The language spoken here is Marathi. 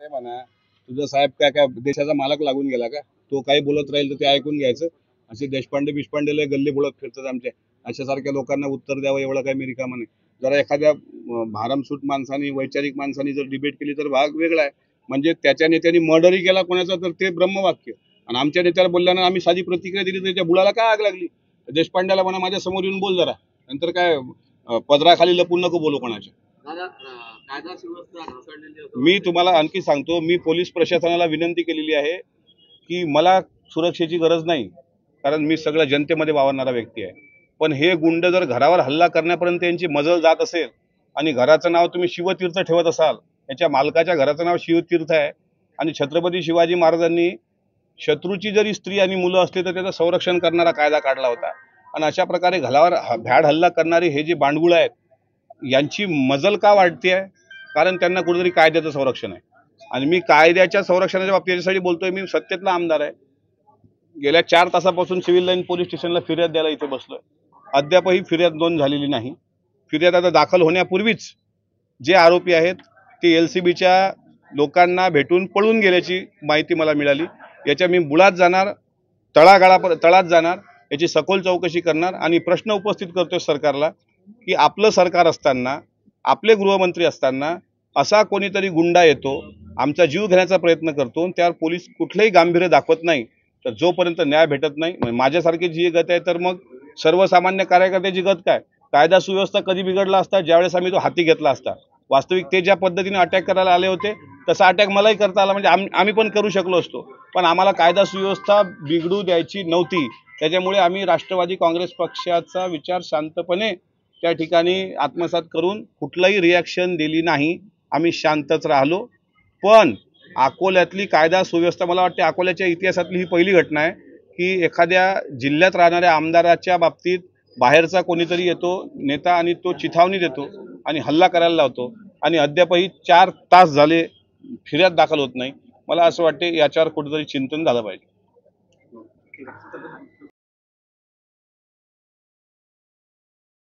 ते म्हणा तुझा साहेब काय काय देशाचा मालक लागून गेला का? तो काही बोलत राहील तर ते ऐकून घ्यायचं. असे देशपांडे बिशपांडेला गल्ली बोलत फिरतात आमच्या अशासारख्या लोकांना उत्तर द्यावं एवढं काही मी रिकामा नाही जरा एखाद्या भारमसूट माणसाने वैचारिक माणसाने जर डिबेट केली तर भाग वेगळा आहे. म्हणजे त्याच्या नेत्याने मर्डरही केला कोणाचा तर ते ब्रह्मवाक्य. आणि आमच्या नेत्याला बोलल्यानं आम्ही साधी प्रतिक्रिया दिली त्याच्या बुडाला काय आग लागली? देशपांड्याला म्हणा माझ्यासमोर येऊन बोल जरा. नंतर काय पदराखाली लपून नको बोलू कोणाच्या. मी तुम्हाला आणखी सांगतो मी पोलीस प्रशासनाला विनंती केलेली आहे की मला सुरक्षेची गरज नाही कारण मी सगळ्या जनतेमध्ये वावरणारा व्यक्ती आहे. पण हे गुंड जर घरावर हल्ला करण्यापर्यंत यांची मजल जात असेल आणि घराचं नाव तुम्ही शिवतीर्थ ठेवत असाल याच्या मालकाच्या घराचं नाव शिवतीर्थ आहे आणि छत्रपती शिवाजी महाराजांनी शत्रूची जरी स्त्री आणि मुलं असली तर त्याचं संरक्षण करणारा कायदा काढला होता. आणि अशा प्रकारे घरावर भ्याड हल्ला करणारे हे जे बांडगुळ आहेत यांची मजल का वाढते आहे कारण त्यांना कुठेतरी कायद्याचं संरक्षण आहे. आणि मी कायद्याच्या संरक्षणाच्या बाबतीत याच्यासाठी बोलतोय मी सत्तेतला आमदार आहे. गेल्या चार तासापासून सिव्हिल लाईन पोलीस स्टेशनला फिर्याद द्यायला इथे बसलोय. अद्यापही फिर्याद नोंद झालेली नाही. फिर्याद आता दाखल होण्यापूर्वीच जे आरोपी आहेत ते एल सी बीच्या लोकांना भेटून पळून गेल्याची माहिती मला मिळाली. याच्या मी बुळात जाणार तळागाळा तळात जाणार याची सखोल चौकशी करणार आणि प्रश्न उपस्थित करतोय सरकारला. की आपलं सरकार असताना आपले गृहमंत्री असताना असा कोणीतरी गुंडा येतो आमचा जीव घेण्याचा प्रयत्न करतो त्यावर पोलीस कुठलंही गांभीर्य दाखवत नाही. तर जोपर्यंत न्याय भेटत नाही माझ्यासारखी जी गत आहे तर मग सर्वसामान्य कार्यकर्त्याची गत काय? कायदा सुव्यवस्था कधी बिघडला असता? ज्यावेळेस आम्ही तो हाती घेतला असता. वास्तविक ते ज्या पद्धतीने अटॅक करायला आले होते तसा अटॅक मलाही करता आला. म्हणजे आम आम्ही पण करू शकलो असतो. पण आम्हाला कायदा सुव्यवस्था बिघडू द्यायची नव्हती. त्याच्यामुळे आम्ही राष्ट्रवादी काँग्रेस पक्षाचा विचार शांतपणे त्या ठिकाणी आत्मसात करून कुठलाही रिॲक्शन दिली नाही. आम्ही शांतच राहिलो. पण अकोल्यातली कायदा सुव्यवस्था मला वाटते अकोल्याच्या इतिहासातली ही पहिली घटना आहे की एखाद्या जिल्ह्यात राहणाऱ्या आमदाराच्या बाबतीत बाहेरचा कोणीतरी येतो नेता आणि तो चिथावणी देतो आणि हल्ला करायला लावतो आणि अद्यापही चार तास झाले फिर्याद दाखल होत नाही. मला असं वाटते याच्यावर कुठेतरी चिंतन झालं पाहिजे.